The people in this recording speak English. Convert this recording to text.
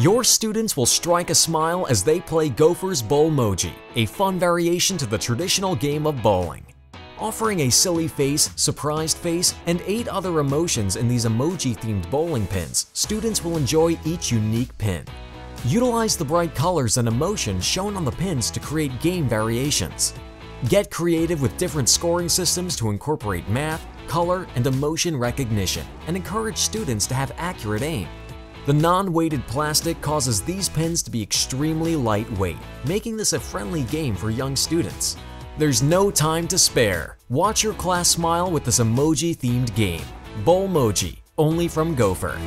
Your students will strike a smile as they play Gopher's Bowlmoji, a fun variation to the traditional game of bowling. Offering a silly face, surprised face, and eight other emotions in these emoji-themed bowling pins, students will enjoy each unique pin. Utilize the bright colors and emotions shown on the pins to create game variations. Get creative with different scoring systems to incorporate math, color, and emotion recognition, and encourage students to have accurate aim. The non-weighted plastic causes these pens to be extremely lightweight, making this a friendly game for young students. There's no time to spare. Watch your class smile with this emoji-themed game. Bowl Bowlmoji, only from Gopher.